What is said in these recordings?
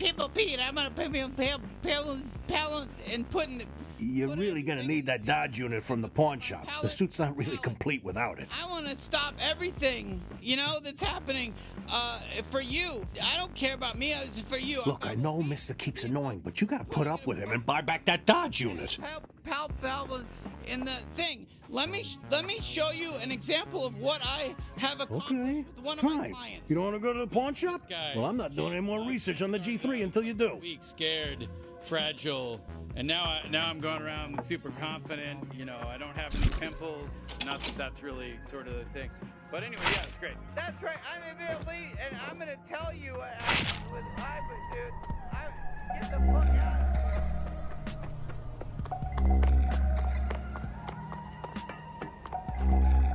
people pee, and I'm gonna put me pale, pale, pale, and putting. You're really gonna need that Dodge unit from the pawn shop. The suit's not really complete without it. I want to stop everything, you know, that's happening. Uh, for you, I don't care about me. It's for you. Look, I know Mister keeps annoying, but you gotta put up with him and buy back that Dodge unit. Pal, pal, pal, in the thing. Let me sh- let me show you an example of what I have accomplished Okay, with one of my clients. You don't want to go to the pawn shop? Well, I'm not doing any more research on the G3 until you do. Weak, scared, fragile, and now I, now I'm going around super confident. You know, I don't have any pimples. Not that that's really sort of the thing. But anyway, yeah, it's great. That's right. I'm a bit late, and I'm gonna tell you what happened with Ivan, dude. I get the fuck out. Hey,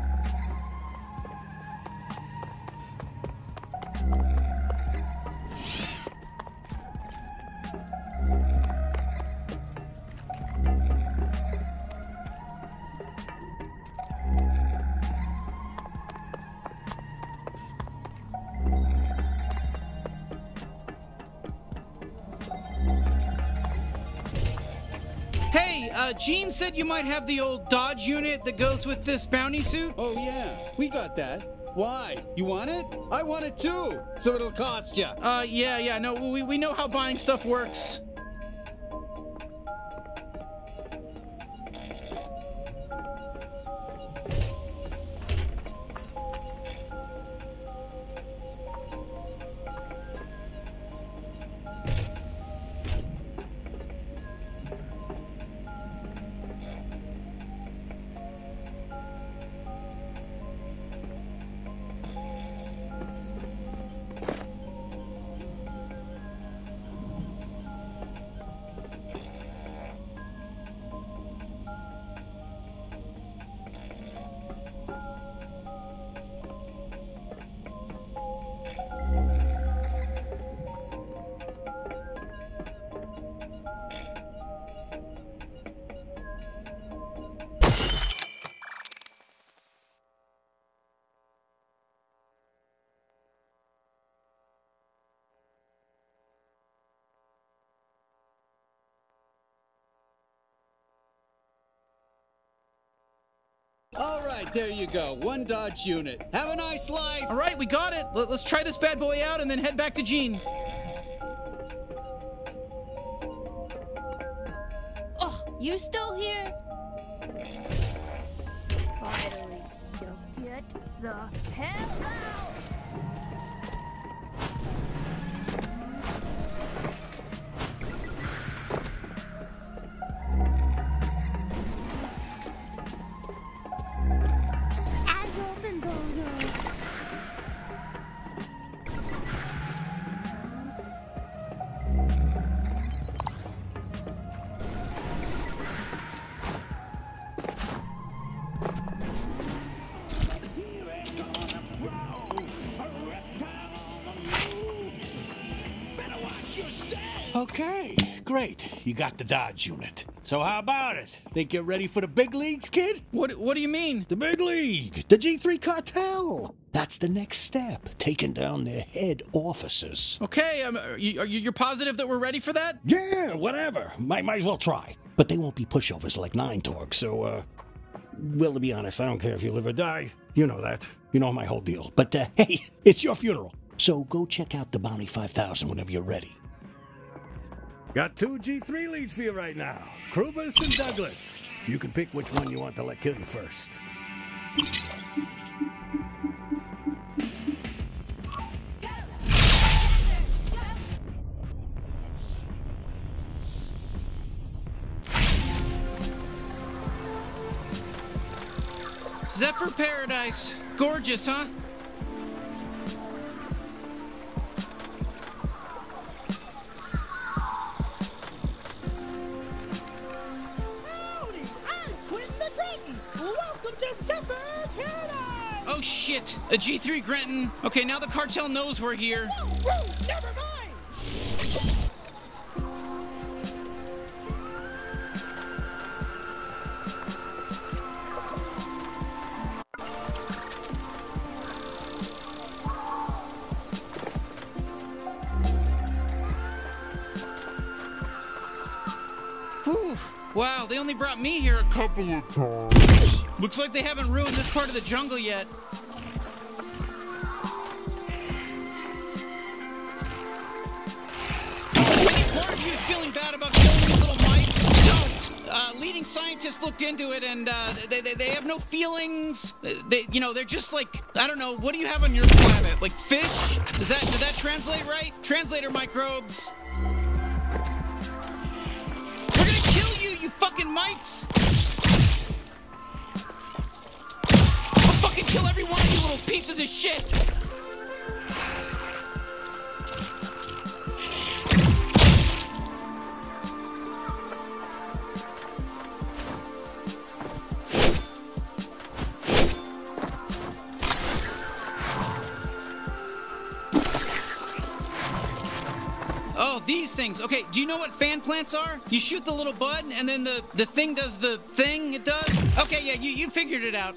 Gene said you might have the old Dodge unit that goes with this bounty suit. Oh, yeah, we got that. Why? You want it? I want it too, so it'll cost you. Uh, yeah, yeah, no, we, we know how buying stuff works. All right, there you go. One Dodge unit. Have a nice life. All right, we got it. Let, us try this bad boy out and then head back to Gene. Oh, you're still here? Finally, you'll get the hell out! You got the Dodge unit. So how about it? Think you're ready for the big leagues, kid? What What do you mean? The big league, the G3 cartel. That's the next step, taking down their head officers. Okay, um, are you, are you you're positive that we're ready for that? Yeah, whatever. Might, might as well try. But they won't be pushovers like Nine Torg, so, uh, well, to be honest, I don't care if you live or die. You know that. You know my whole deal. But, uh, hey, it's your funeral. So go check out the Bounty 5000 whenever you're ready. Got two G3 leads for you right now Krubis and Douglas. You can pick which one you want to let kill you first. Zephyr Paradise. Gorgeous, huh? Oh shit! A G3 Grenton. Okay, now the cartel knows we're here. Oh, rude, never mind. Whew. Wow, they only brought me here a couple of times. Looks like they haven't ruined this part of the jungle yet. Uh, leading scientists looked into it, and uh, they, they, they have no feelings. They, you know, they're just like I don't know. What do you have on your planet? Like fish? Does that does that translate right? Translator microbes. We're gonna kill you, you fucking mites! Kill every one of you little pieces of shit! Oh, these things. Okay, do you know what fan plants are? You shoot the little bud, and then the, the thing does the thing it does? Okay, yeah, you, you figured it out.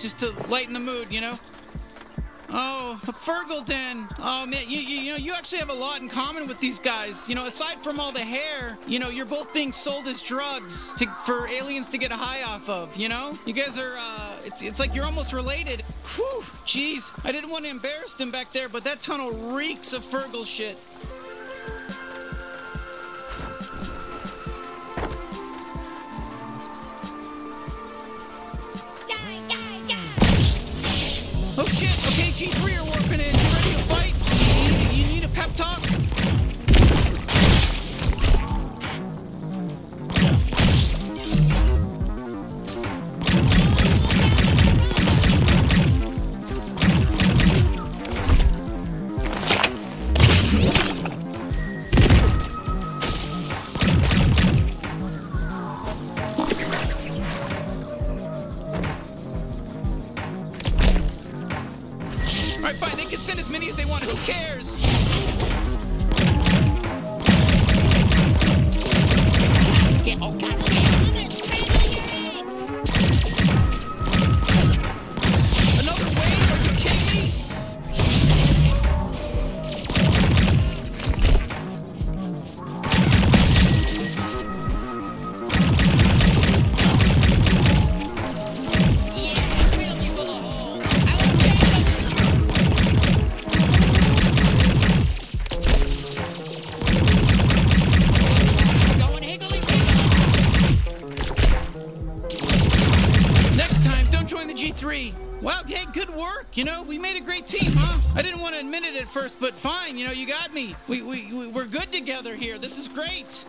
Just to lighten the mood, you know. Oh, a Fergal den. Oh man, you, you you know you actually have a lot in common with these guys. You know, aside from all the hair, you know, you're both being sold as drugs to for aliens to get a high off of. You know, you guys are. uh It's it's like you're almost related. Whew, jeez, I didn't want to embarrass them back there, but that tunnel reeks of Fergal shit. Shit! Okay, G3 are but fine. You know, you got me. We, we, we- we're good together here. This is great.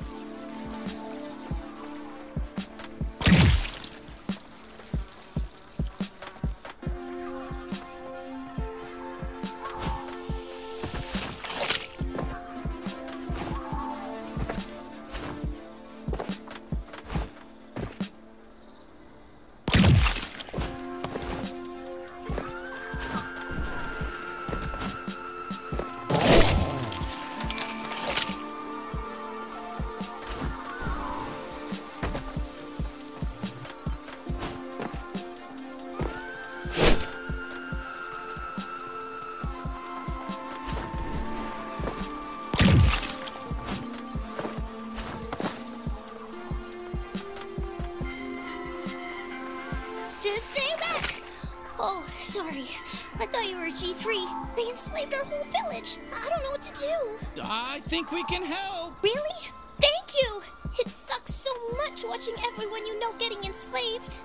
I think we can help. Really? Thank you! It sucks so much watching everyone you know getting enslaved.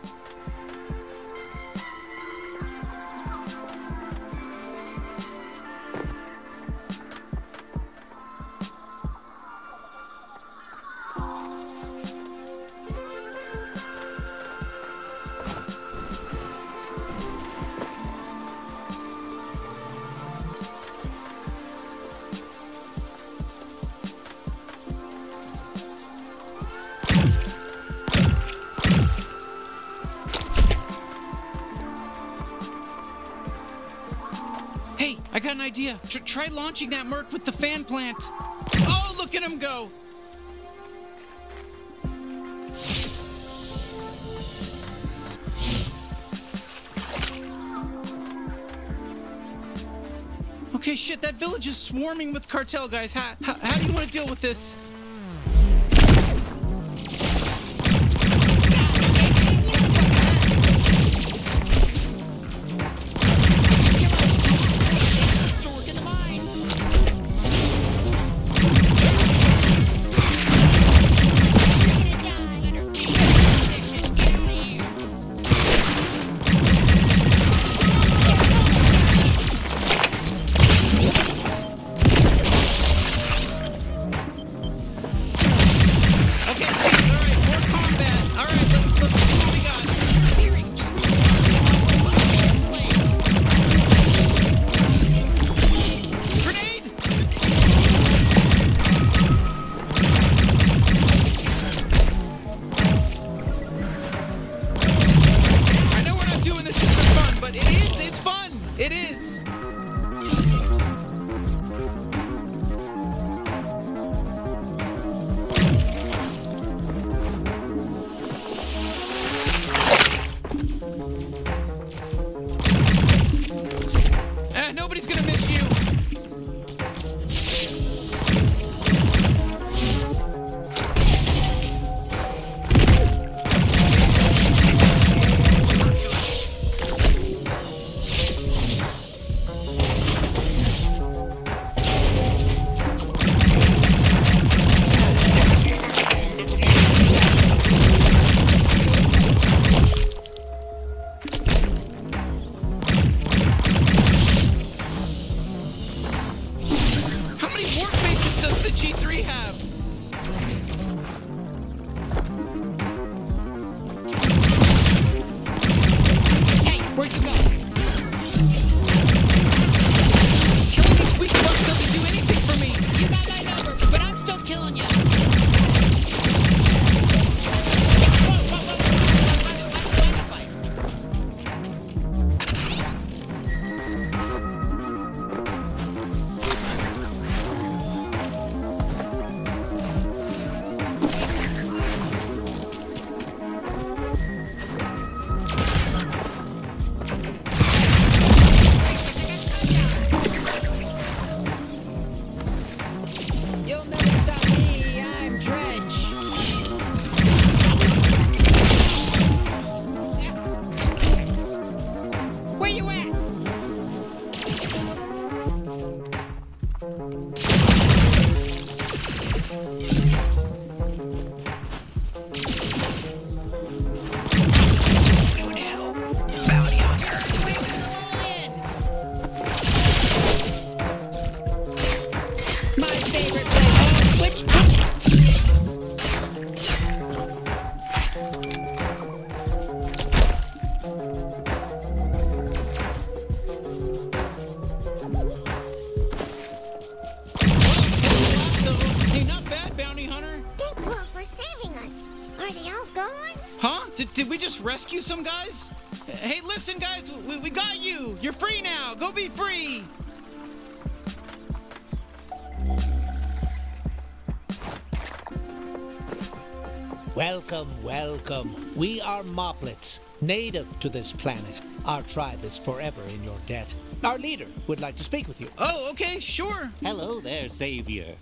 Tr- try launching that Merc with the fan plant. Oh, look at him go. Okay, shit, that village is swarming with cartel guys. How, how, how do you want to deal with this? Native to this planet. Our tribe is forever in your debt. Our leader would like to speak with you. Oh, okay, sure. Hello there, Savior.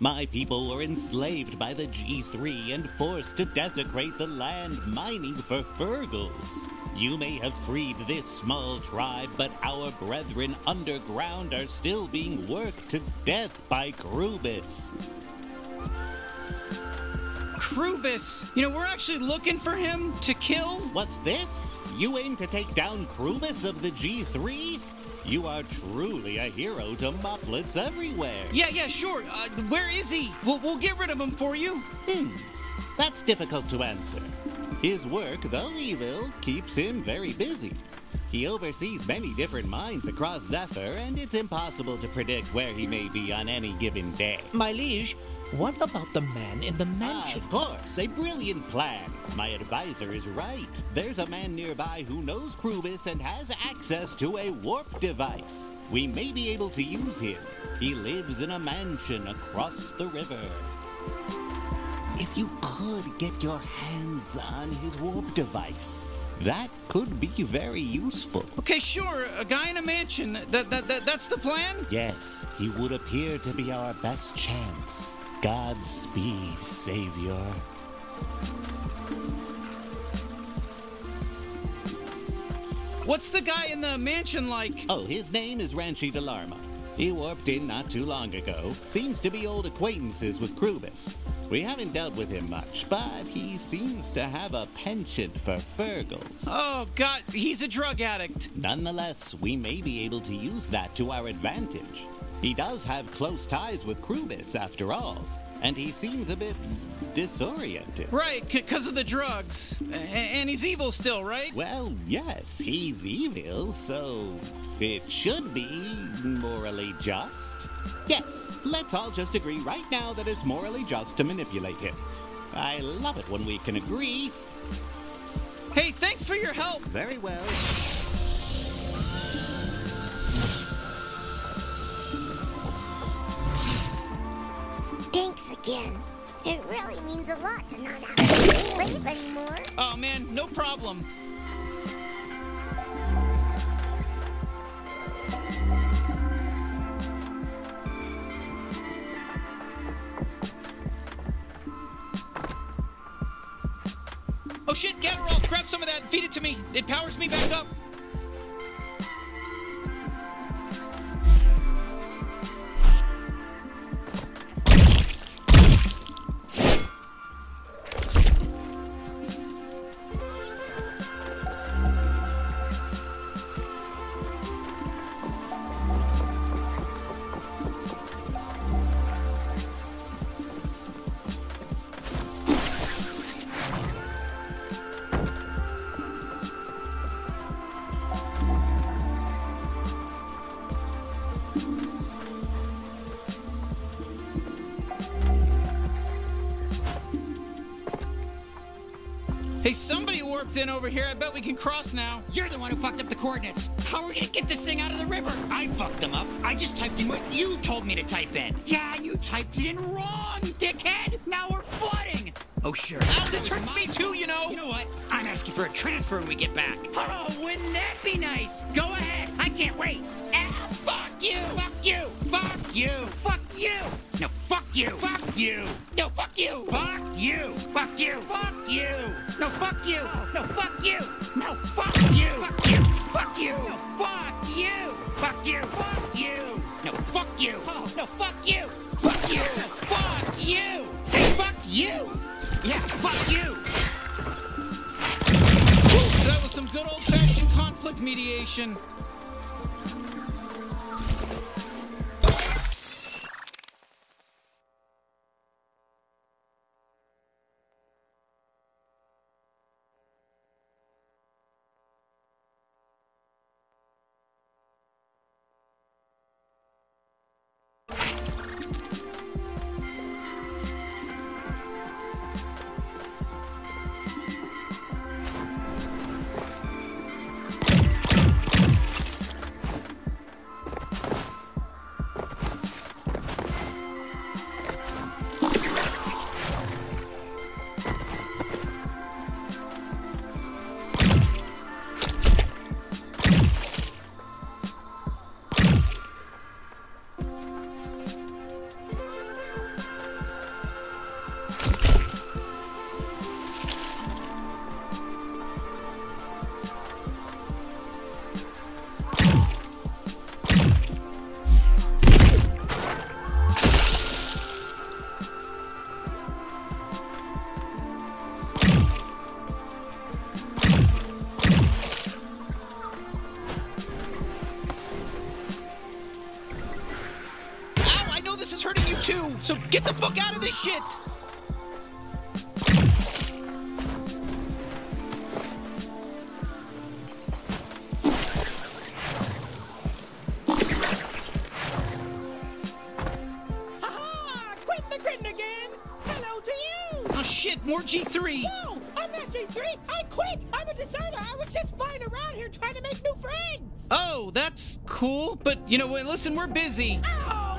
My people were enslaved by the G3 and forced to desecrate the land mining for Fergles. You may have freed this small tribe, but our brethren underground are still being worked to death by Krubis. Krubis. You know, we're actually looking for him to kill. What's this? You aim to take down Krubis of the G3? You are truly a hero to moplets everywhere. Yeah, yeah, sure. Uh, where is he? We'll, we'll get rid of him for you. Hmm. That's difficult to answer. His work, though evil, keeps him very busy. He oversees many different mines across Zephyr, and it's impossible to predict where he may be on any given day. My liege, what about the man in the Ah, mansion? of course, a brilliant plan. My advisor is right. There's a man nearby who knows Krubis and has access to a warp device. We may be able to use him. He lives in a mansion across the river. If you could get your hands on his warp device, that could be very useful. Okay, sure. A guy in a mansion. That, that, that that's the plan? Yes, he would appear to be our best chance. Godspeed, Savior. What's the guy in the mansion like? Oh, his name is Ranchi Delarma. He warped in not too long ago. Seems to be old acquaintances with Krubis. We haven't dealt with him much, but he seems to have a penchant for Fergals. Oh, God, he's a drug addict. Nonetheless, we may be able to use that to our advantage. He does have close ties with Krubis, after all, and he seems a bit disoriented. Right, because of the drugs. And he's evil still, right? Well, yes, he's evil, so it should be morally just. Yes, let's all just agree right now that it's morally just to manipulate him. I love it when we can agree. Hey, thanks for your help. Very well. Thanks again. It really means a lot to not have to leave anymore. Oh, man, no problem. Oh shit, Gatterall, grab some of that and feed it to me. It powers me back up. Warped in over here. I bet we can cross now. You're the one who fucked up the coordinates. How are we gonna get this thing out of the river? I fucked them up. I just typed in what you told me to type in. Yeah, you typed it in wrong, dickhead. Now we're flooding. Oh, sure. Ow, this hurts me too, you know. You know what? I'm asking for a transfer when we get back. Oh, wouldn't that be nice? Go ahead. I can't wait. So get the fuck out of this shit! Ha Quit the grin again! Hello to you! Oh shit, more G3! No! I'm not G3! I quit! I'm a deserter! I was just flying around here trying to make new friends! Oh, that's cool, but you know what, listen, we're busy. Oh,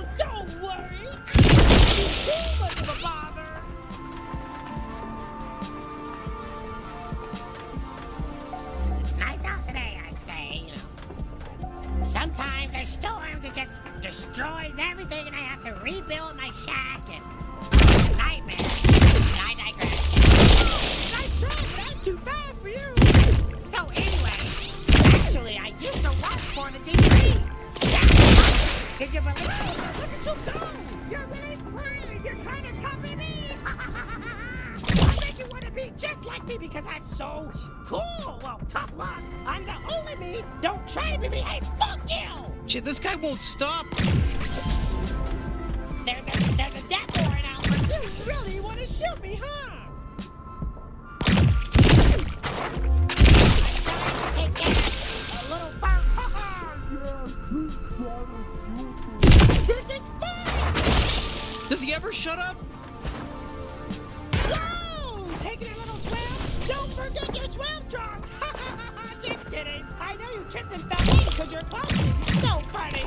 destroys everything, and I have to rebuild my shack, and nightmare. And I digress. Nice try, but I'm too fast for you! So anyway, actually, I used to work for the G3. Yeah. Did you believe it? Look at you go! You're really flying! You're trying to copy me! I bet you want to be just like me because I'm so cool. Well, tough luck. I'm the only me. Don't try to be me. Hey, fuck you. Shit, this guy won't stop. There's a there's a death warrant out for you. Really want to shoot me, huh? Take that, a little burn. This is fun! Does he ever shut up? Whoa! Taking a little swim? Don't forget your swim trunks! I know you tripped and fell in because you're clumsy. So funny.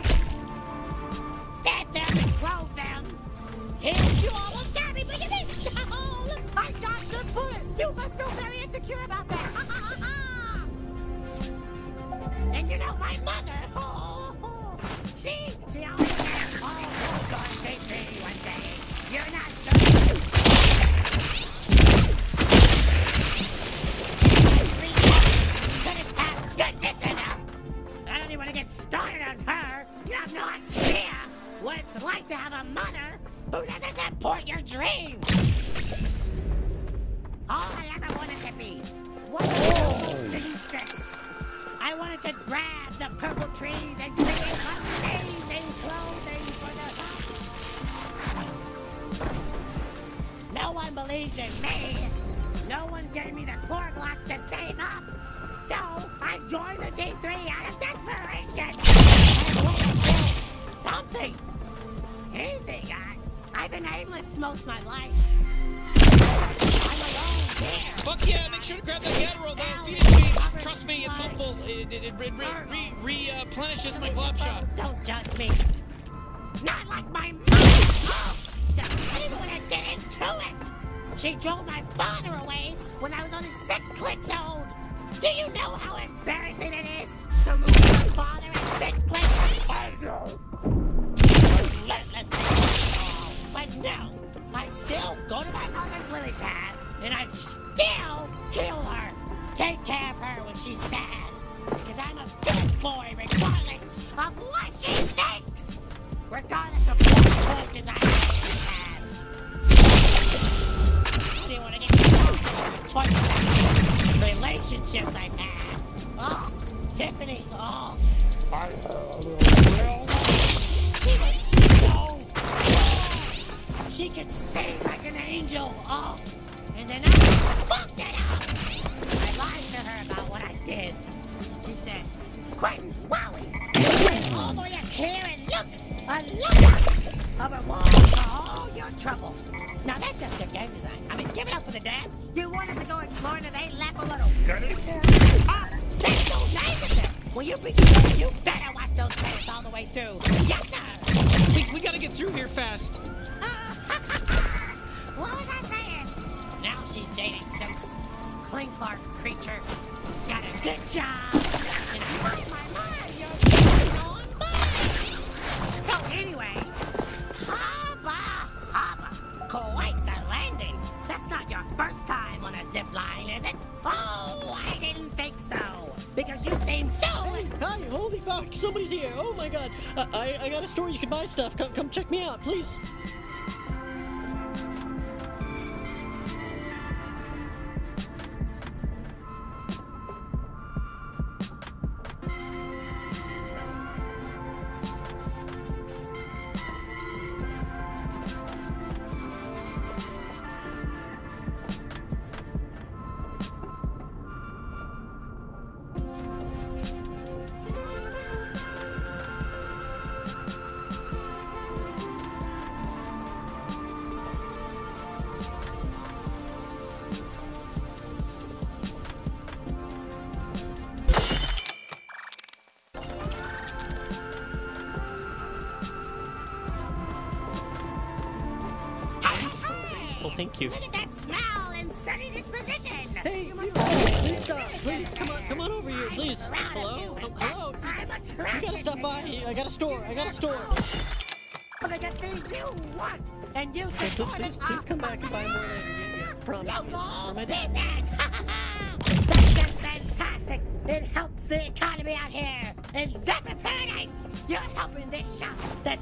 Fed them and clothe them. Here's you almost got me, but you missed. I dodged your bullet. You must feel very insecure about that. and you know my mother. Oh, oh. She always says, "Oh, you'll join JP one day. You're not sure." Goodness enough. I don't even want to get started on her. You have no idea what it's like to have a mother who doesn't support your dreams. All I ever wanted to be was a princess. I wanted to grab the purple trees and create amazing clothing for the No one believes in me. No one gave me the Korglocks to save up. So I joined the G3 out of desperation. I wanted to do something. Anything. I, I've been aimless most of my life. I'm alone here. Fuck yeah, make sure to grab that Gatterol, though. Feed it to me. Trust me, it's helpful. It, it, it re, re, re, re, replenishes my glob shot. Don't judge me. Not like my mother. Oh, don't want to get into it. She drove my father away when I was on his sick click zone. Do you know how embarrassing it is to lose my father at six clicks? I know. Relentlessly. But no, I still go to my mother's lily pad and I still heal her, take care of her when she's sad. Because I'm a good boy regardless of what she thinks. Regardless of what choices I make in. I didn't want to get relationships I've had. Oh, Tiffany, oh. I She was so good. She could sing like an angel. Oh, and then I fucked it up. I lied to her about what I did. She said, Quentin, wowie, all the way up here and look, a look of a wall for all your trouble. Now that's just their game design. I mean, give it up for the dads. You wanted to go exploring and they left a little. Oh, you. You better watch those all the way through. Yes, sir. We, gotta get through here fast. what was I saying? Now she's dating some creature who's got a good job. And my, my, So anyway, haba haba, quite the landing. That's not your first time on a zip line, is it? Oh, I didn't think so. Because you seem so. Hey, hi, holy fuck, somebody's here. Oh my god. Uh, I, I got a store you can buy stuff. Come, come check me out, please. Thank you. Look at that smile and sunny disposition. Hey, you must please stop. Please, come on, come on over here, please. Hello? Oh, hello? I'm You attracted gotta stop by. I got a store. I got a store. Oh, they got things you want, and you Please, support please, it. please come back and buy more later. Yeah, yeah. Promise. Local business. That's just fantastic. It helps the economy out here. In Zephyr Paradise, you're helping this shop that's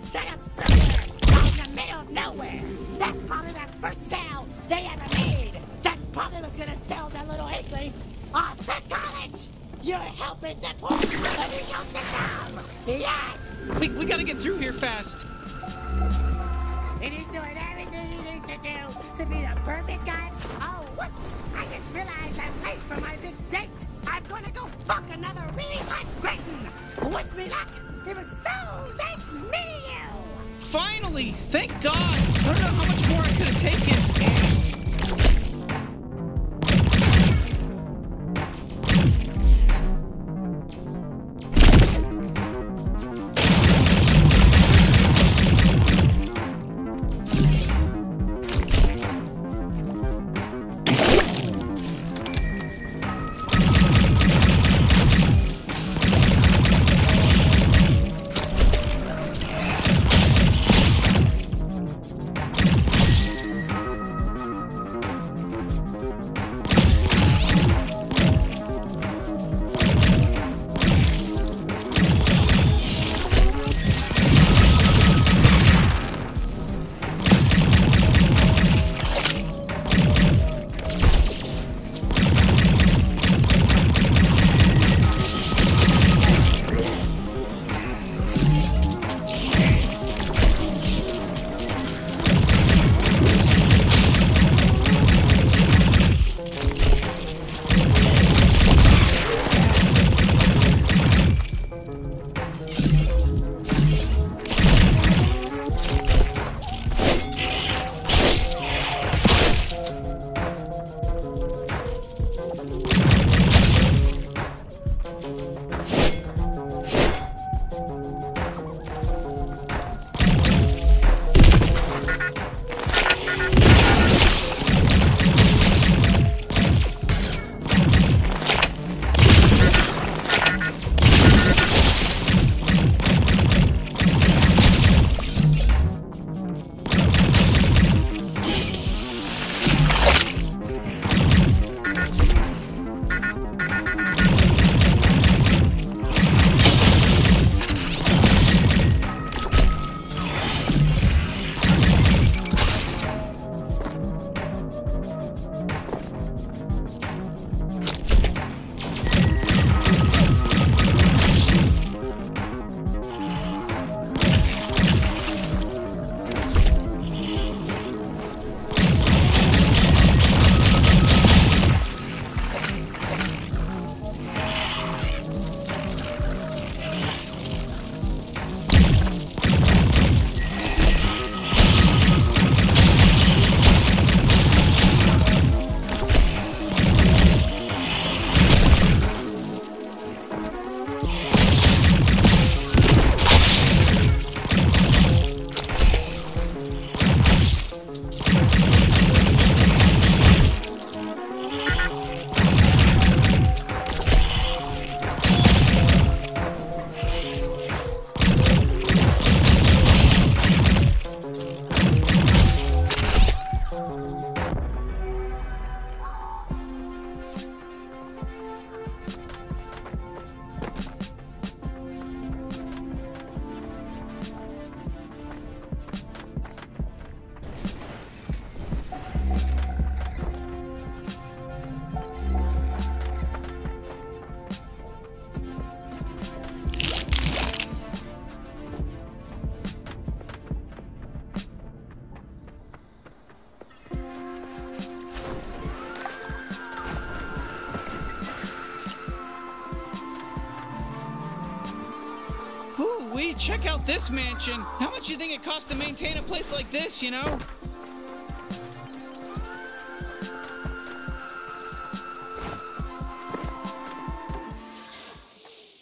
check out this mansion. How much do you think it costs to maintain a place like this, you know?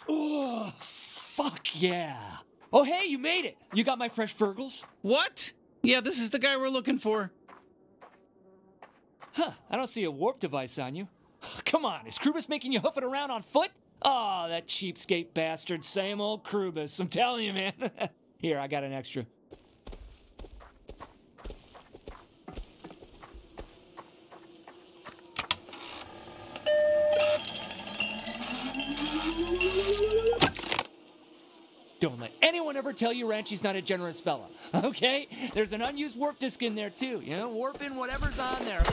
Oh, fuck yeah. Oh, hey, you made it. You got my fresh Fergles? What? Yeah, this is the guy we're looking for. Huh, I don't see a warp device on you. Come on, is Krubis making you hoof it around on foot? Oh, that cheapskate bastard. Same old Krubis. I'm telling you, man. Here, I got an extra. Don't let anyone ever tell you Ranchy's not a generous fella, okay? There's an unused warp disk in there, too. You know, warp in whatever's on there.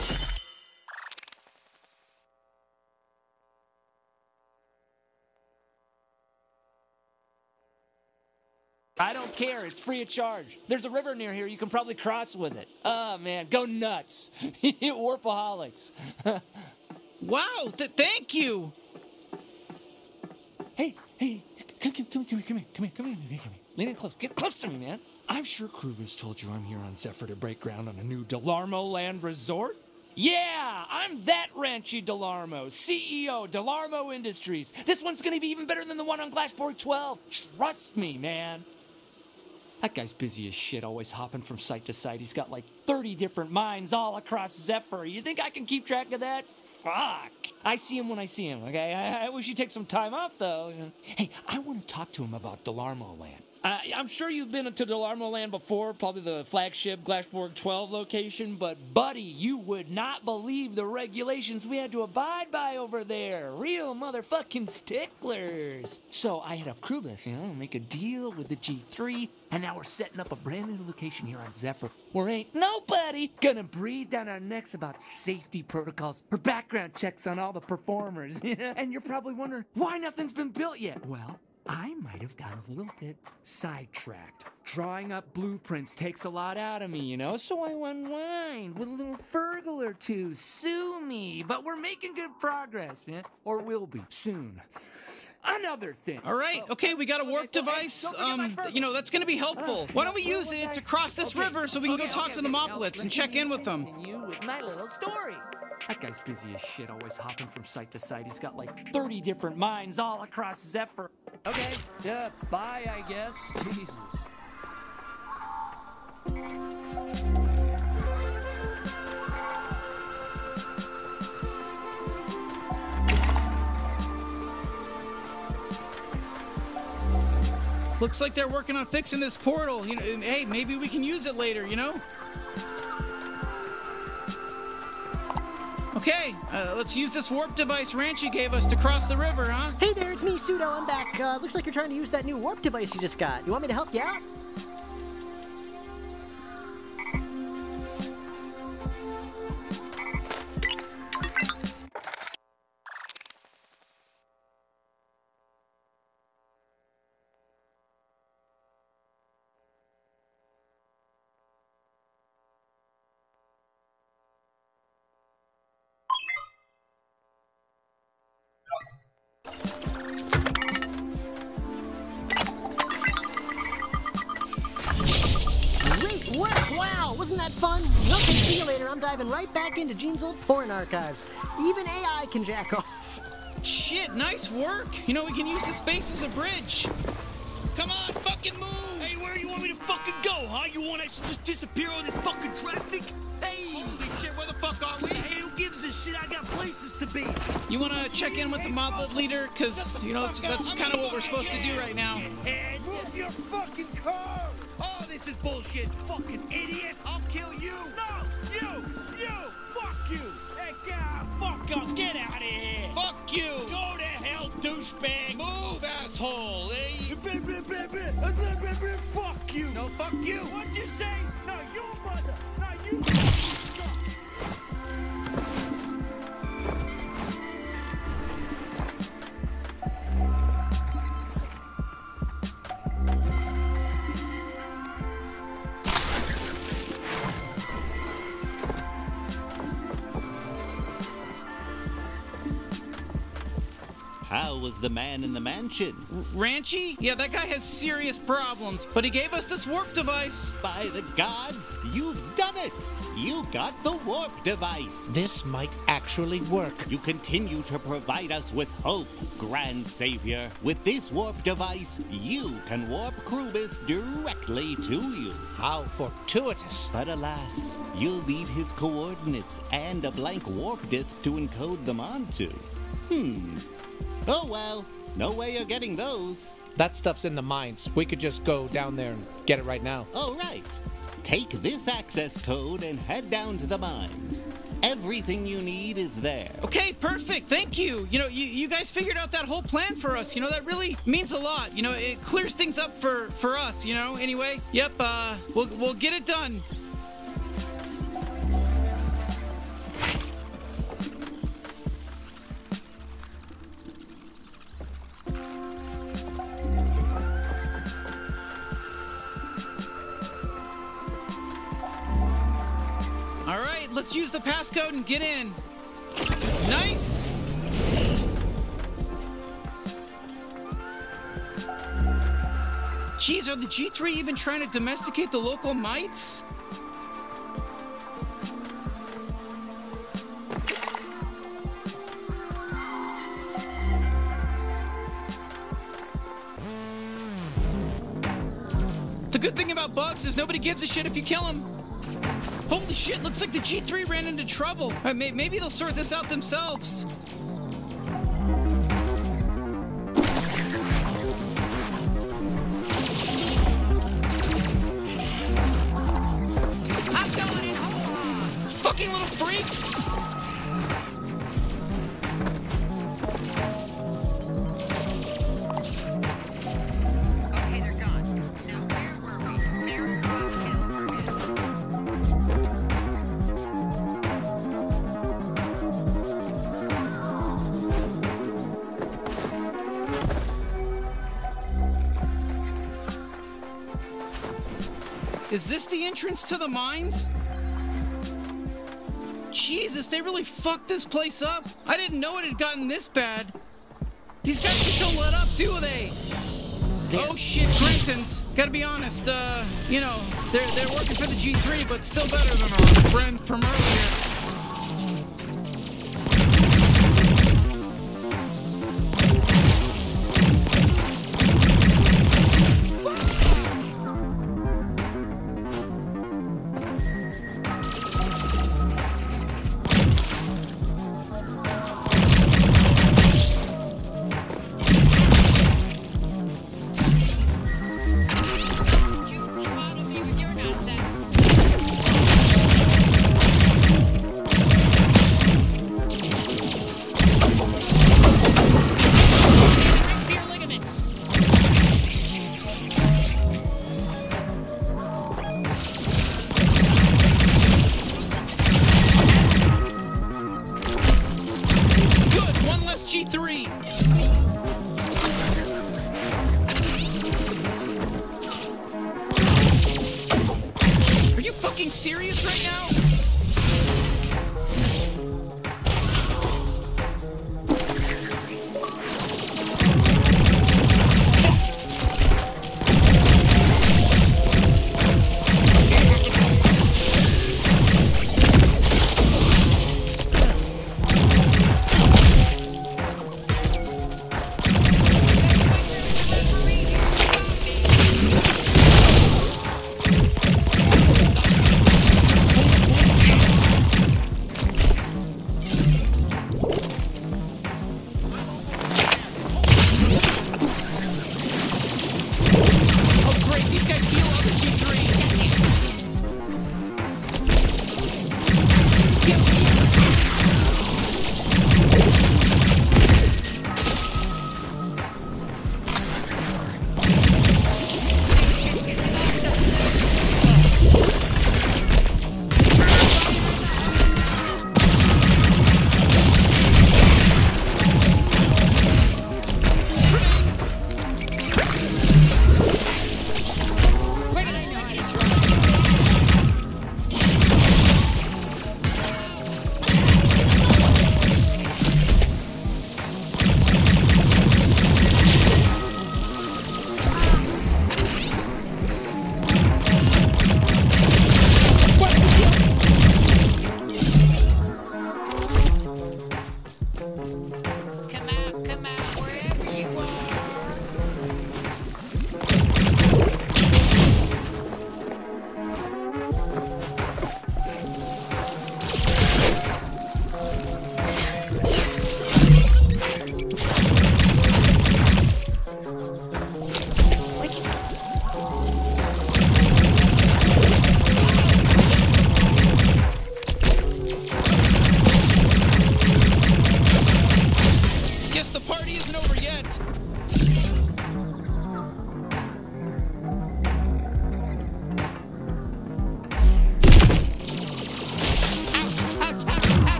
I don't care. It's free of charge. There's a river near here. You can probably cross with it. Oh, man. Go nuts. you Warpaholics. wow. Th- thank you. Hey, hey. Come, come, come, come here, come here, come here, come here, come here, come here. Lean in close. Get close to me, man. I'm sure Krubis told you I'm here on Zephyr to break ground on a new Delarmo Land Resort. Yeah, I'm that Ranchy Delarmo, CEO, Delarmo Industries. This one's gonna be even better than the one on Glashborg 12. Trust me, man. That guy's busy as shit, always hopping from site to site. He's got like 30 different mines all across Zephyr. You think I can keep track of that? Fuck. I see him when I see him, okay? I, I wish he'd take some time off, though. Hey, I want to talk to him about Delarmo Land. Uh, I'm sure you've been to Delarmo Land before, probably the flagship Glashborg 12 location, but buddy, you would not believe the regulations we had to abide by over there. Real motherfucking sticklers. So I had a Krubis, you know, make a deal with the G3, and now we're setting up a brand new location here on Zephyr where ain't nobody gonna breathe down our necks about safety protocols or background checks on all the performers. and you're probably wondering why nothing's been built yet. Well, I might have got a little bit sidetracked. Drawing up blueprints takes a lot out of me, you know, so I unwind with a little Fergle or two. Sue me. But we're making good progress, yeah? Or will be soon. Another thing. All right, okay, we got a warp device. Um, you know, that's gonna be helpful. Why don't we use it to cross this river so we can go talk to the Moplets and check in with them? with my little story. That guy's busy as shit, always hopping from site to site. He's got like 30 different mines all across Zephyr. Okay, yeah, bye, I guess. Jesus. Looks like they're working on fixing this portal. You know, hey, maybe we can use it later, you know? Okay, uh, let's use this warp device Ranchy gave us to cross the river, huh? Hey there, it's me, Pseudo. I'm back. Uh, looks like you're trying to use that new warp device you just got. You want me to help you out? Diving right back into Gene's old porn archives. Even AI can jack off. Shit, nice work. You know, we can use this base as a bridge. Come on, fucking move! Hey, where you want me to fucking go, huh? You want us to just disappear on this fucking traffic? Hey! Holy shit, where the fuck are we? Hey, who gives a shit? I got places to be. You wanna check in with the moblet leader? Cause, you know, that's, that's kind of what we're supposed to do right now. Move your fucking car! This is bullshit, fucking idiot! I'll kill you! No! You! You! Fuck you! Hey, God, fuck off! Get out of here! Fuck you! Go to hell, douchebag! Move, asshole! Eh? Hey! Fuck you! No, fuck you! What'd you say? No, you mother! No, you... How was the man in the mansion. Ranchy? Yeah, that guy has serious problems, but he gave us this warp device. By the gods, you've done it! You got the warp device! This might actually work. You continue to provide us with hope, Grand Savior. With this warp device, you can warp Krubis directly to you. How fortuitous. But alas, you'll need his coordinates and a blank warp disk to encode them onto. Hmm. Oh well, no way you're getting those. That stuff's in the mines. We could just go down there and get it right now. Oh, right. Take this access code and head down to the mines. Everything you need is there. Okay, perfect. Thank you. You know, you, you guys figured out that whole plan for us. You know, that really means a lot. You know, it clears things up for for us. You know. Anyway, yep. Uh, we'll we'll get it done. Let's use the passcode and get in. Nice. Geez, are the G3 even trying to domesticate the local mites? The good thing about bugs is nobody gives a shit if you kill them. Holy shit, looks like the G3 ran into trouble. Uh, may- maybe they'll sort this out themselves. I'm going in. Fucking little freaks! The entrance to the mines? Jesus, they really fucked this place up. I didn't know it had gotten this bad. These guys just don't let up, do they? Oh shit, Clintons. Gotta be honest, uh, you know, they're they're working for the G3, but still better than our friend from earlier.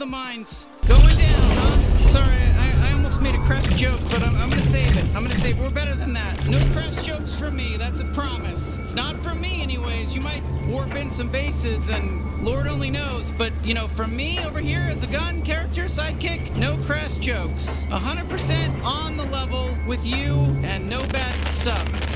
The mines. Going down, huh? Sorry, I, I almost made a crass joke, but I'm, I'm gonna save it. I'm gonna save it. We're better than that. No crass jokes from me, that's a promise. Not from me, anyways. You might warp in some bases, and Lord only knows. But, you know, from me over here as a gun character, sidekick, no crass jokes. 100% on the level with you, and no bad stuff.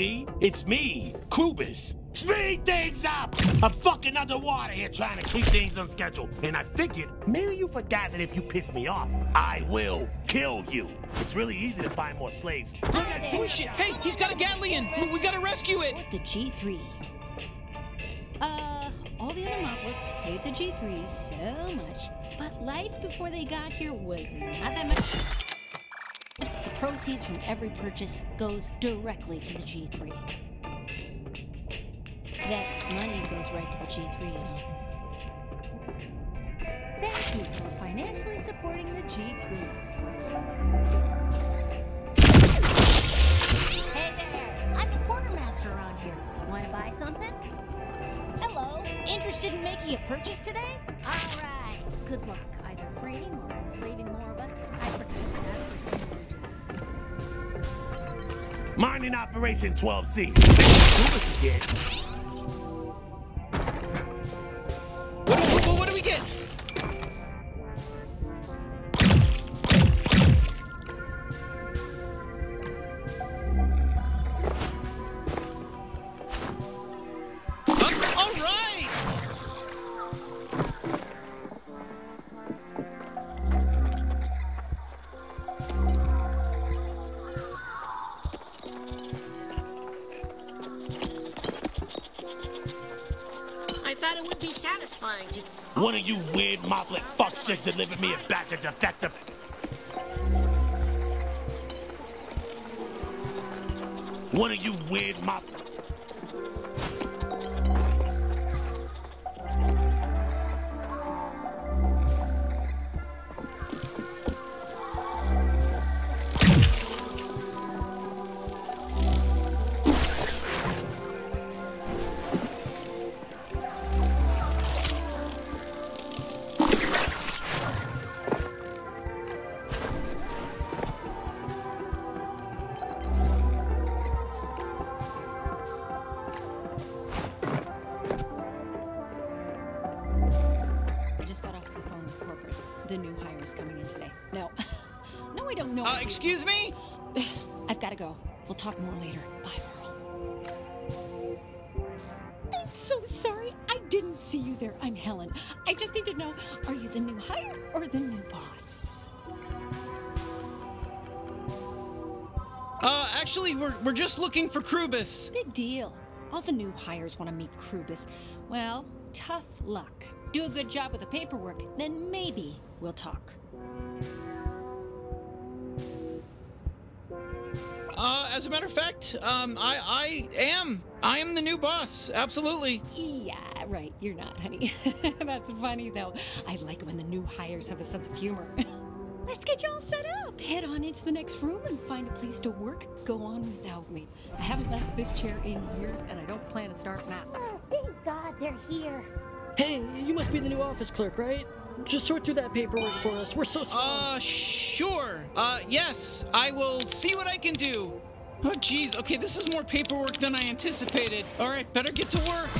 Operation 12C. It's me, Krubis. Speed things up! I'm fucking underwater here trying to keep things on schedule. And I figured maybe you forgot that if you piss me off, I will kill you. It's really easy to find more slaves. Holy shit! Hey, he's got a Gatlian! We, we gotta rescue it! The G3. Uh, all the other moplets hate the G3s so much, but life before they got here was not that much. The proceeds from every purchase goes directly to the G3. That money goes right to the G3, you know. Thank you for financially supporting the G3. Hey there! I'm the quartermaster around here. Want to buy something? Hello. Interested in making a purchase today? All right. Good luck. Either freeing or enslaving more of us. I protect Mining operation 12C. Krubis again. What, what, what do we get? One of you weird mop. Just looking for Krubis. Big deal. All the new hires want to meet Krubis. Well, tough luck. Do a good job with the paperwork, then maybe we'll talk. Uh, as a matter of fact, um, I, I am. I am the new boss. Absolutely. Yeah, right. You're not, honey. That's funny, though. I like when the new hires have a sense of humor. Let's get you all set up. Head on into the next room and find a place to work. Go on without me. I haven't left this chair in years, and I don't plan to start now. Oh, thank God they're here. Hey, you must be the new office clerk, right? Just sort through that paperwork for us. We're so sorry. Uh, sure. Uh, yes, I will see what I can do. Oh, geez. Okay, this is more paperwork than I anticipated. All right, better get to work.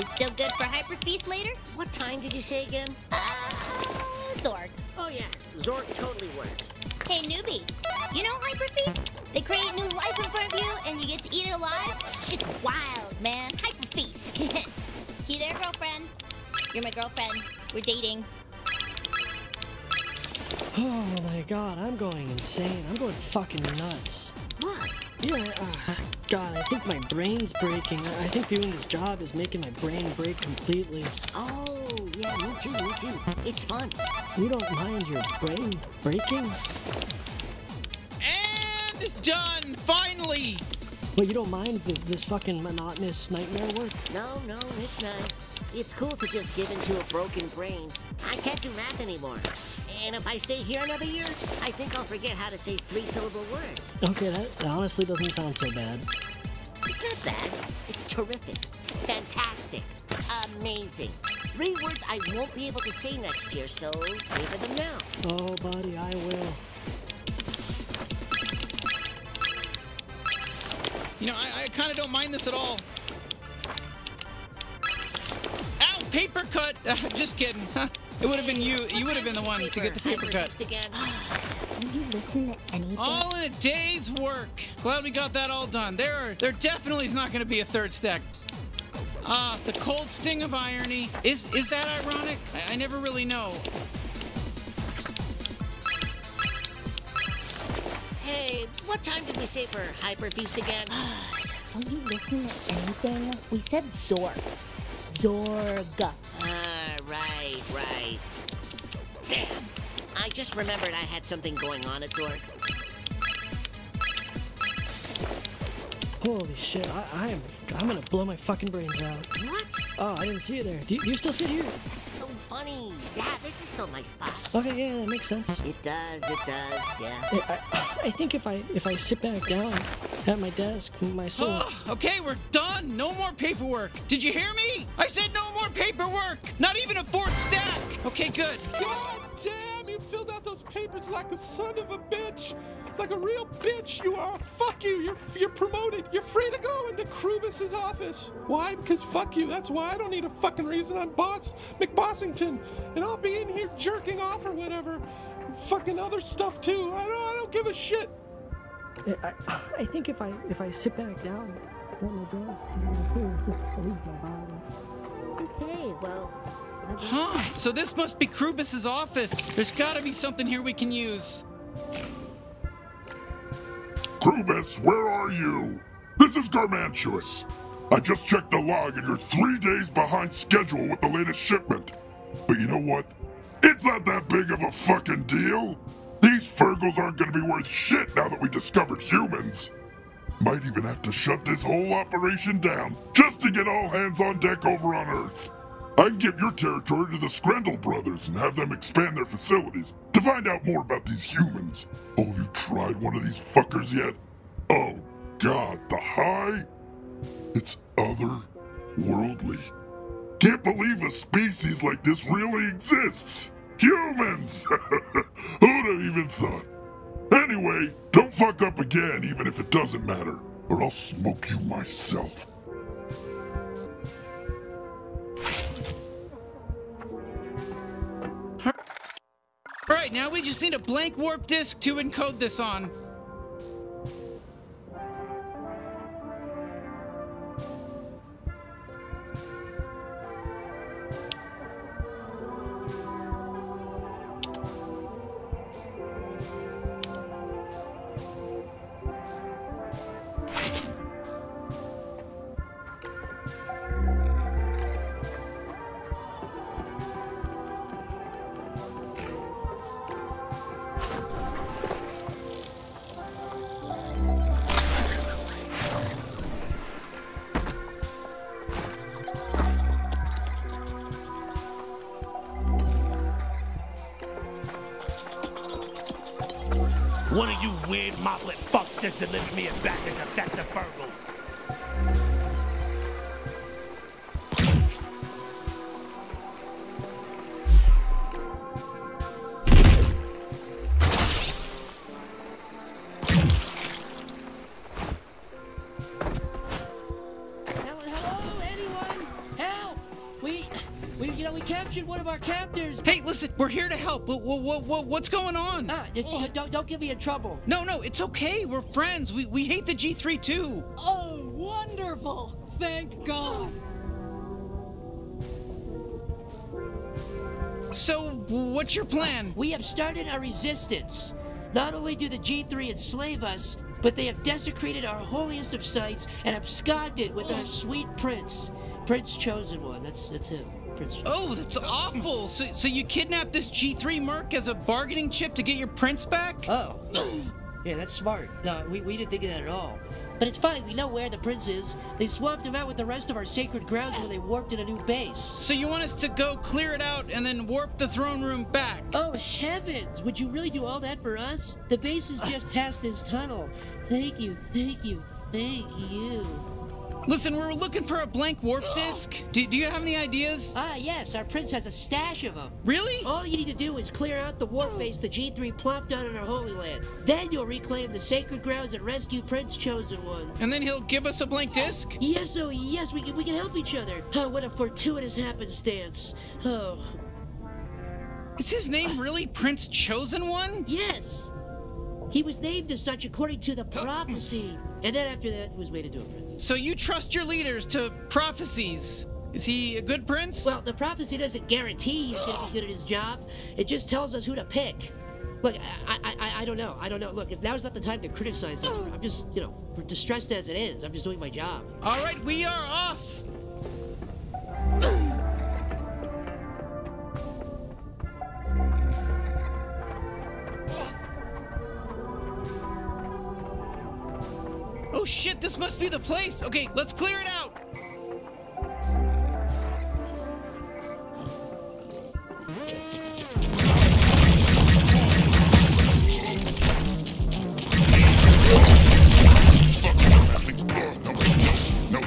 This still good for Hyper Feast later? What time did you say again? Uh, Zorg. Oh yeah, Zork totally works. Hey, newbie. You know Hyper Feast? They create new life in front of you and you get to eat it alive? Shit's wild, man. Hyper Feast. See there, girlfriend? You're my girlfriend. We're dating. Oh my god, I'm going insane. I'm going fucking nuts. What? Yeah, uh, God, I think my brain's breaking. I think doing this job is making my brain break completely. Oh, yeah, me too, me too. It's fun. You don't mind your brain breaking? And done, finally. But you don't mind th this fucking monotonous nightmare work? No, no, it's nice. It's cool to just give into a broken brain. I can't do math anymore. And if I stay here another year, I think I'll forget how to say three-syllable words. Okay, that honestly doesn't sound so bad. It's not bad. It's terrific. Fantastic. Amazing. Three words I won't be able to say next year, so savor them now. Oh, buddy, I will. You know, I, I kind of don't mind this at all. Ow, paper cut. Uh, just kidding. Huh? It would have been you. You would have been the one to get the paper cut. Again. You listen to anything? All in a day's work. Glad we got that all done. There, are, there definitely is not going to be a third stack. Ah, the cold sting of irony. Is is that ironic? I, I never really know. Hey, what time did we say for Hyper Feast again? Will you listen to anything? We said Zorg. Zorg. Right, right. Damn. I just remembered I had something going on at Zork. Holy shit, I, I am. I'm gonna blow my fucking brains out. What? Oh, I didn't see you there. Do you, do you still sit here? So funny. Yeah, this is still my spot. Okay, yeah, that makes sense. It does, it does, yeah. I, I, I think if I if I sit back down at my desk, my soul. Ugh, okay, we're done. No more paperwork. Did you hear me? I said no more paperwork. Not even a fourth stack. Okay, good. God damn, you filled out those papers like a son of a bitch. Like a real bitch you are. Fuck you. You're you're promoted. You're free to go into Krubis's office. Why? Because fuck you. That's why I don't need a fucking reason. I'm boss McBossington. And I'll be in here jerking off or whatever. Fucking other stuff too. I don't I don't give a shit. I, I, I think if I if I sit back down at my desk, it my body. Okay, well, Huh, so this must be Krubis's office. There's gotta be something here we can use. Krubis, where are you? This is Garmantuous. I just checked the log and you're three days behind schedule with the latest shipment. But you know what? It's not that big of a fucking deal. These Fergles aren't gonna be worth shit now that we discovered humans. Might even have to shut this whole operation down just to get all hands on deck over on Earth. I can give your territory to the Scrandle brothers and have them expand their facilities to find out more about these humans. Oh, you tried one of these fuckers yet? Oh, God, the high? It's otherworldly. Can't believe a species like this really exists. Humans! Who'd have even thought? Anyway, don't fuck up again, even if it doesn't matter, or I'll smoke you myself. Alright, now we just need a blank warp disk to encode this on. What, what, what, what's going on? Uh, d- d- oh. don't, don't get me in trouble. No, no, it's okay. We're friends. We, we hate the G3 too. Oh, wonderful! Thank God. So, what's your plan? We have started a resistance. Not only do the G3 enslave us, but they have desecrated our holiest of sites and absconded with our oh. sweet prince. Prince Chosen One. That's that's him. Chosen. Oh, that's awful. So, so you kidnapped this G3 merc as a bargaining chip to get your prince back? Oh. Yeah, that's smart. No, we, we didn't think of that at all. But it's fine. We know where the prince is. They swapped him out with the rest of our sacred grounds when they warped in a new base. So you want us to go clear it out and then warp the throne room back? Oh, heavens! Would you really do all that for us? The base is just past this tunnel. Thank you, thank you, thank you. Listen, we're looking for a blank warp disk. Do, do you have any ideas? Ah, yes, our prince has a stash of them. Really? All you need to do is clear out the warp base the G3 plopped down in our Holy Land. Then you'll reclaim the sacred grounds and rescue Prince Chosen One. And then he'll give us a blank disk? Yes, oh yes, we can, we can help each other. Oh, what a fortuitous happenstance. Oh. Is his name really Prince Chosen One? Yes. He was named as such according to the prophecy. And then after that, he was made into a prince. So you trust your leaders to prophecies. Is he a good prince? Well, the prophecy doesn't guarantee he's going to be good at his job. It just tells us who to pick. Look, I, I, I, I don't know. I don't know. Look, now's not the time to criticize us. I'm just, you know, distressed as it is. I'm just doing my job. All right, we are off. Oh shit, this must be the place. Okay, let's clear it out. No,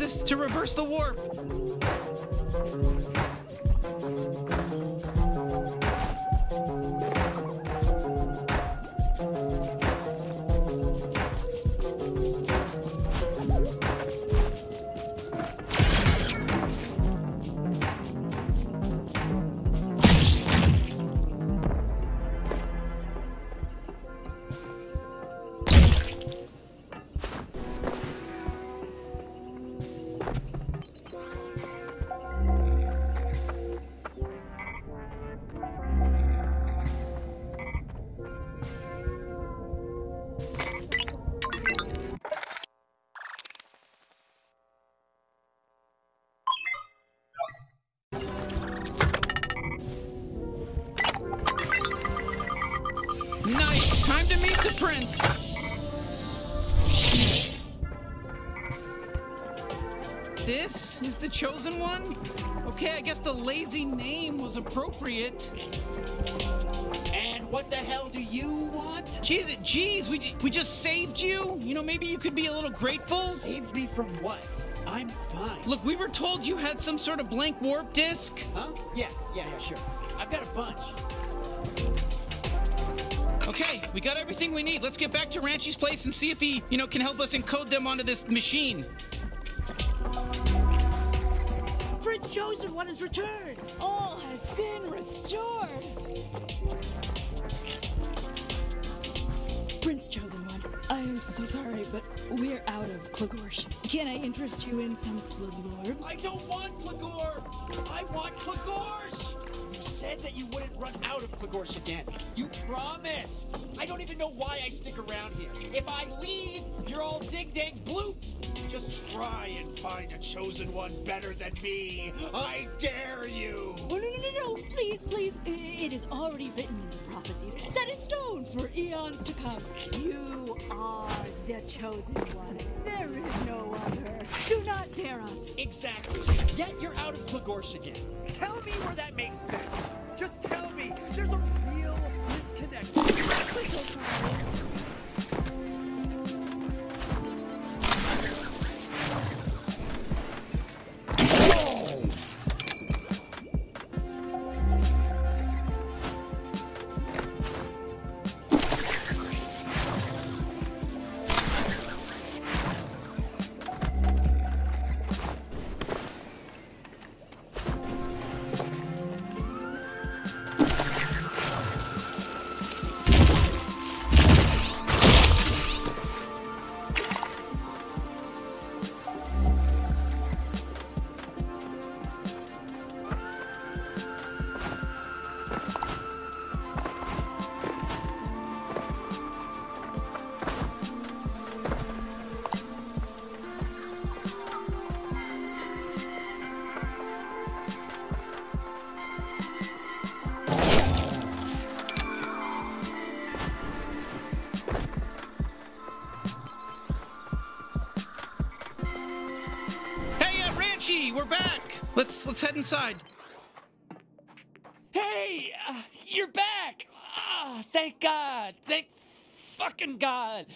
use this to reverse the warp. Jeez, jeez, we, we just saved you? You know, maybe you could be a little grateful? Saved me from what? I'm fine. Look, we were told you had some sort of blank warp disk. Huh? Yeah, yeah, yeah, sure. I've got a bunch. Okay, we got everything we need. Let's get back to Ranchy's place and see if he, you know, can help us encode them onto this machine. Prince Chosen One has returned. All has been restored. Chosen One, I am so sorry, but we're out of Klagorsh. Can I interest you in some Plagorb? I don't want Plagor! I want Klagorsh! Said that you wouldn't run out of Klagorsh again. You promised! I don't even know why I stick around here. If I leave, you're all dig-dang bloop! Just try and find a chosen one better than me. I dare you! Oh, no, no, no, no, please, please. It is already written in the prophecies, set in stone for eons to come. You are the chosen one. There is no other. Do not dare us. Exactly. Yet you're out of Klagorsh again. Tell me where that makes sense. Just tell me. There's a real disconnect. Inside. Hey, uh, you're back! Ah, thank God! Thank fucking God!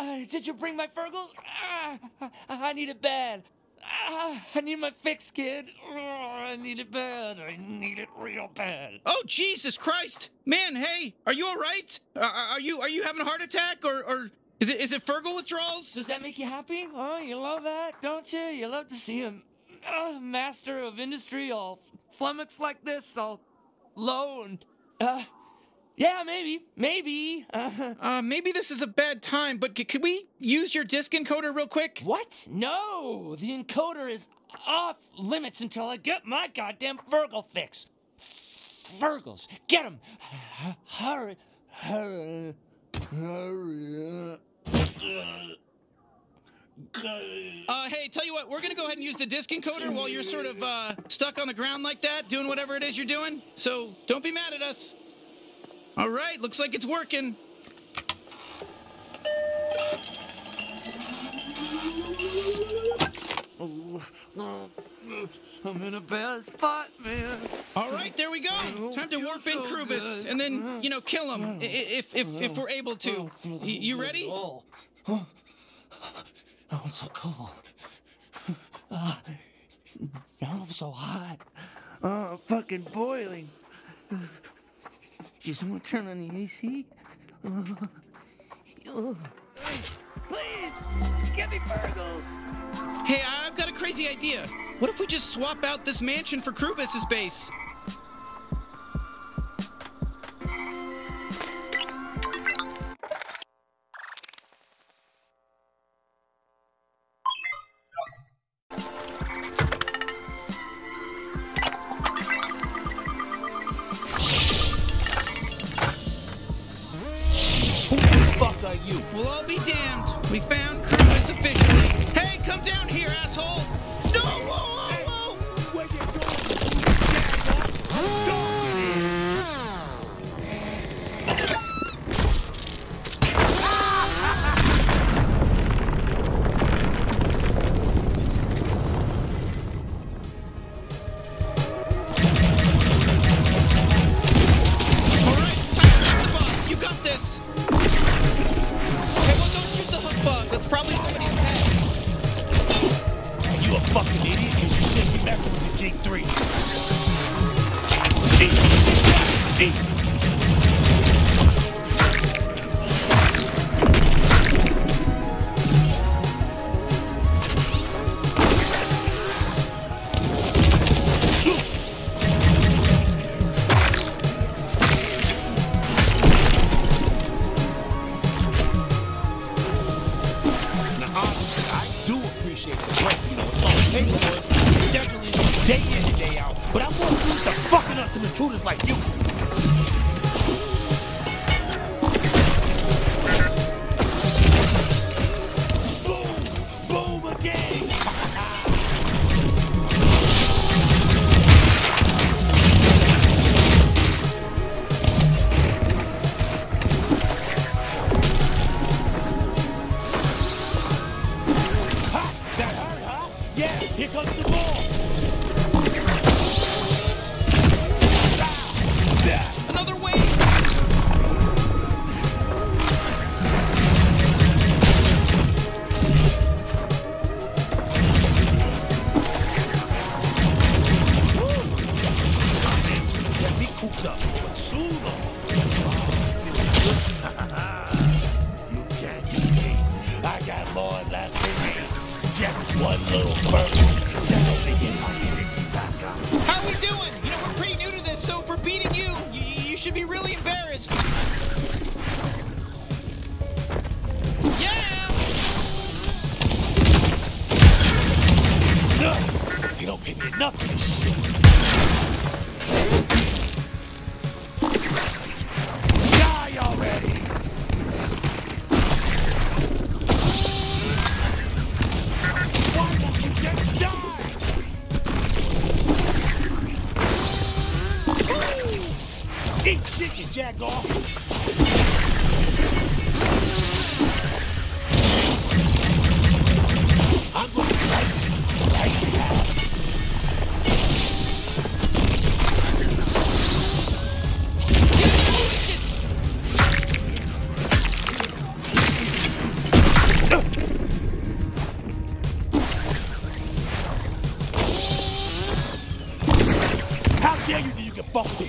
Uh, did you bring my Fergles? Ah, I need it bad. Ah, I need my fix, kid. Oh, I need it bad. I need it real bad. Oh Jesus Christ, man! Hey, are you all right? Are, you are you having a heart attack or or is it is it Fergle withdrawals? Does that make you happy? Oh, you love that, don't you? You love to see a uh, master of industry all flummoxed like this, all low and uh, yeah, maybe, maybe. Uh, Uh, maybe this is a bad time, but c- could we use your disk encoder real quick? What? No, the encoder is off limits until I get my goddamn Fergle fix. Fergles, get him! Hurry, hurry, hurry. Uh, hey, tell you what, we're gonna go ahead and use the disk encoder while you're sort of uh, stuck on the ground like that, doing whatever it is you're doing. So don't be mad at us. All right, looks like it's working. I'm in a bad spot, man. All right, there we go. Time to warp in Krubis and then, you know, kill him if if if we're able to. You ready? Oh, it's so cold. Uh, now I'm so hot. Oh, I'm fucking boiling. Did someone turn on the AC? Please, get me Fergles. Hey, I've got a crazy idea. What if we just swap out this mansion for Krubis's base? Here comes the ball.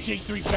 G3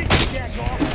Shit, jack off.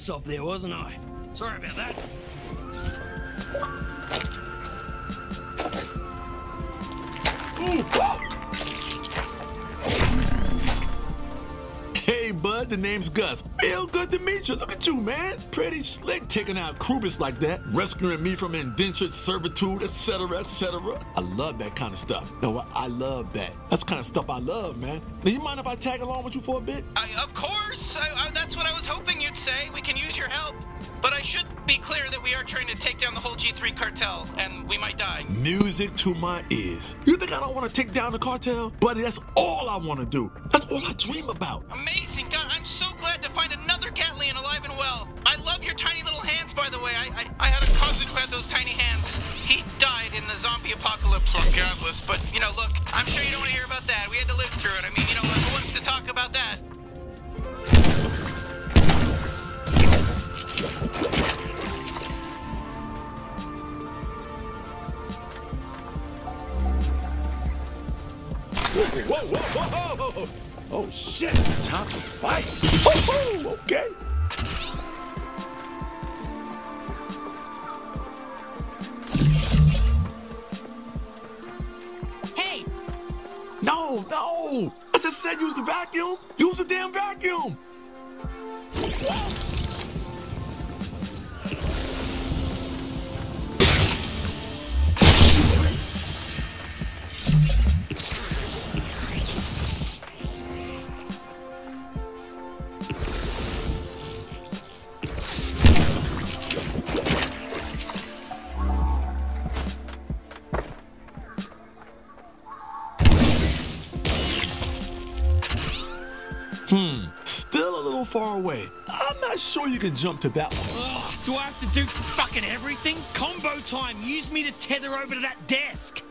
Getting my glumps off there, wasn't I? Sorry about that. Ooh, Hey, bud, the name's Gus. Feel good to meet you. Look at you, man. Pretty slick taking out Krubis like that, rescuing me from indentured servitude, etc., etc. I love that kind of stuff. No, I, I love that. That's the kind of stuff I love, man. Do you mind if I tag along with you for a bit? I, of course. I, can use your help. But I should be clear that we are trying to take down the whole G3 cartel, and we might die. Music to my ears. You think I don't want to take down the cartel? Buddy, that's all I want to do. That's all I dream about. Amazing. God, I'm so glad to find another Gatlian alive and well. I love your tiny little hands, by the way. I, I, I had a cousin who had those tiny hands. He died in the zombie apocalypse on Gatlas. But, you know, look, I'm sure you don't want to hear about that. We had to live through it. I mean, you know, who wants to talk about that? Whoa, whoa, whoa, whoa, whoa. Oh, shit. Time to fight. Woo-hoo, okay. Hey, No, no. I just said use the vacuum. Use the damn vacuum. Hmm. Far away. I'm not sure you can jump to that one. Ugh, do I have to do fucking everything? Combo time! Use me to tether over to that desk!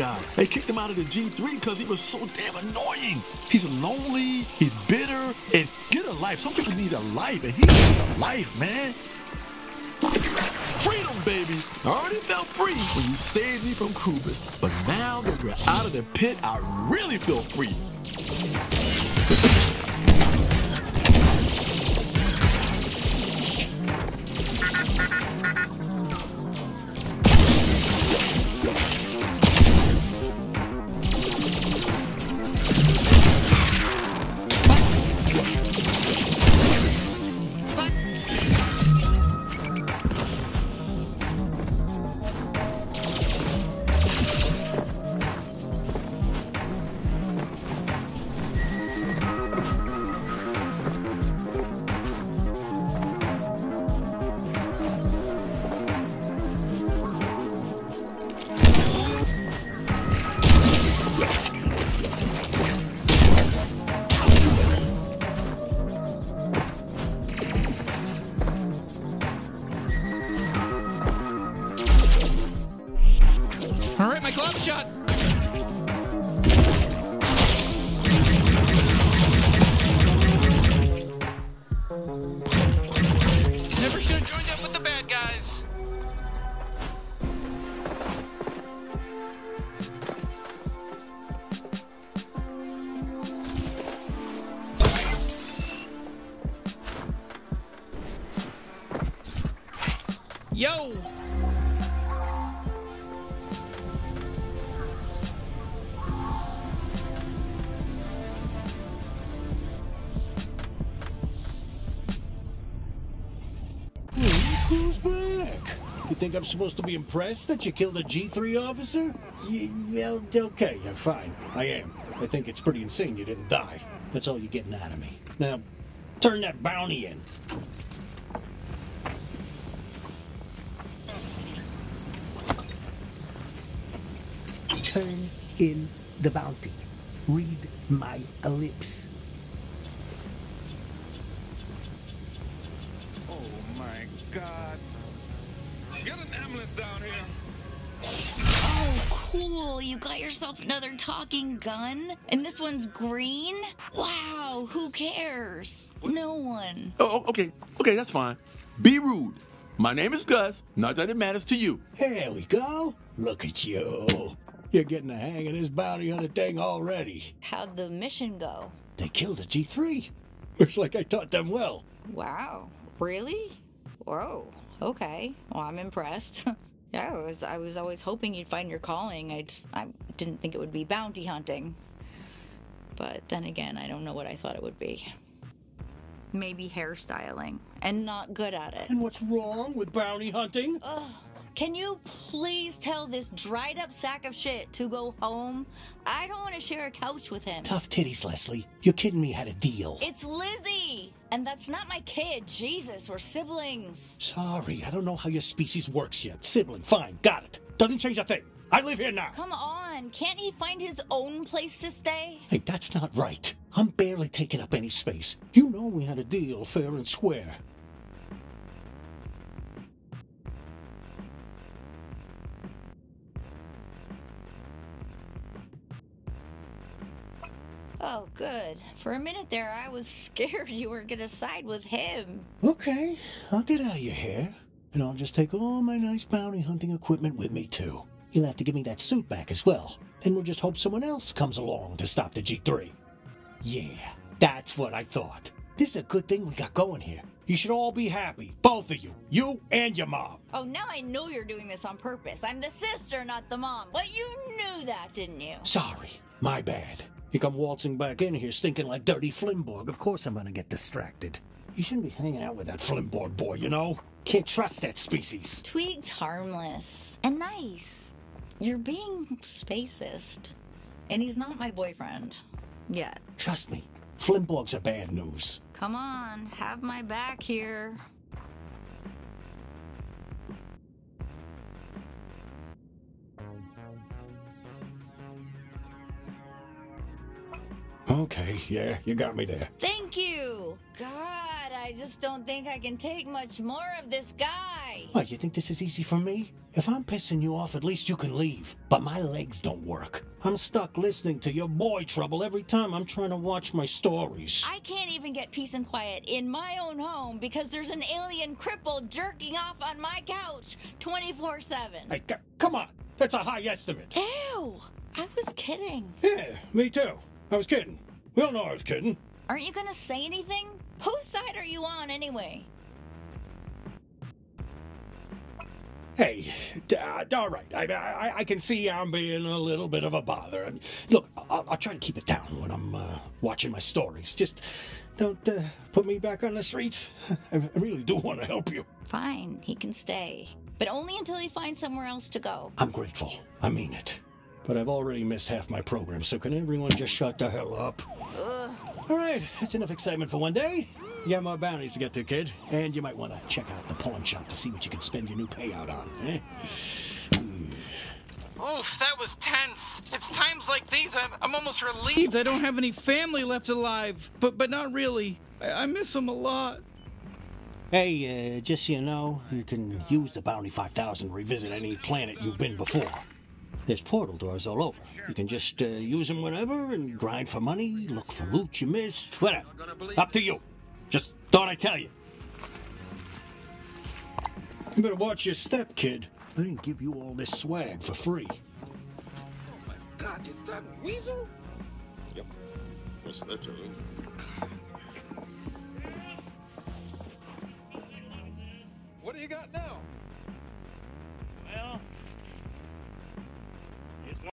Guy. They kicked him out of the G3 because he was so damn annoying. He's lonely, he's bitter, and get a life. Some people need a life, and he needs a life, man. Freedom, baby! I already felt free when you saved me from Krubis, but now that we're out of the pit, I really feel free. Think I'm supposed to be impressed that you killed a G3 officer? Y- well, okay, yeah, fine. I am. I think it's pretty insane you didn't die. That's all you're getting out of me. Now, turn that bounty in. Turn in the bounty. Read my lips. You got yourself another talking gun? And this one's green? Wow, who cares? No one. Oh, oh, okay, okay, that's fine. Be rude. My name is Gus. Not that it matters to you. Here we go. Look at you. You're getting the hang of this bounty hunter thing already. How'd the mission go? They killed a G3. Looks like I taught them well. Wow. Really? Whoa. Okay. Well, I'm impressed. yeah, I was I was always hoping you'd find your calling. I just I didn't think it would be bounty hunting. But then again, I don't know what I thought it would be. Maybe hairstyling and not good at it. And what's wrong with bounty hunting? Ugh. Can you please tell this dried up sack of shit to go home? I don't want to share a couch with him. Tough titties, Leslie. You're kidding me had a deal. It's Lizzie! And that's not my kid. Jesus, we're siblings. Sorry, I don't know how your species works yet. Sibling, fine, got it. Doesn't change a thing. I live here now. Come on, can't he find his own place to stay? Hey, that's not right. I'm barely taking up any space. You know we had a deal fair and square. Oh, good. For a minute there, I was scared you were gonna side with him. Okay, I'll get out of your hair. And I'll just take all my nice bounty hunting equipment with me, too. You'll have to give me that suit back as well. Then we'll just hope someone else comes along to stop the G3. Yeah, that's what I thought. This is a good thing we got going here. You should all be happy. Both of you. You and your mom. Oh, now I know you're doing this on purpose. I'm the sister, not the mom. But you knew that, didn't you? Sorry. My bad. You come waltzing back in here stinking like dirty Flimborg. Of course I'm gonna get distracted. You shouldn't be hanging out with that Flimborg boy, you know? Can't trust that species. Tweak's harmless and nice. You're being spacist. And he's not my boyfriend. Yet. Trust me. Flimborgs are bad news. Come on, have my back here. Okay, yeah, you got me there. Thank you. God, I just don't think I can take much more of this guy. What, you think this is easy for me? If I'm pissing you off, at least you can leave. But my legs don't work. I'm stuck listening to your boy trouble every time I'm trying to watch my stories. I can't even get peace and quiet in my own home because there's an alien cripple jerking off on my couch 24 7. Hey, come on. That's a high estimate. Ew! I was kidding. Yeah, me too. I was kidding. We all know I was kidding. Aren't you gonna say anything? Whose side are you on anyway? Hey, uh, all right. I, I, I can see I'm being a little bit of a bother. Look, I'll, I'll try to keep it down when I'm uh, watching my stories. Just don't uh, put me back on the streets. I, I really do want to help you. Fine, he can stay. But only until he finds somewhere else to go. I'm grateful. I mean it. But I've already missed half my program, so can everyone just shut the hell up? Ugh. All right, that's enough excitement for one day. You have more bounties to get to, kid. And you might want to check out the pawn shop to see what you can spend your new payout on, eh? Oof, that was tense. It's times like these I'm, I'm almost relieved I don't have any family left alive. But but not really. I, I miss them a lot. Hey, uh, just so you know, you can use the Bounty 5000 to revisit any planet you've been before. There's portal doors all over. You can just uh, use them whenever and grind for money, look for loot you missed, whatever. Up to you. Just thought I'd tell you. You better watch your step, kid. I didn't give you all this swag for free. Oh my god, is that Weasel? Yep. What's that telling What do you got now?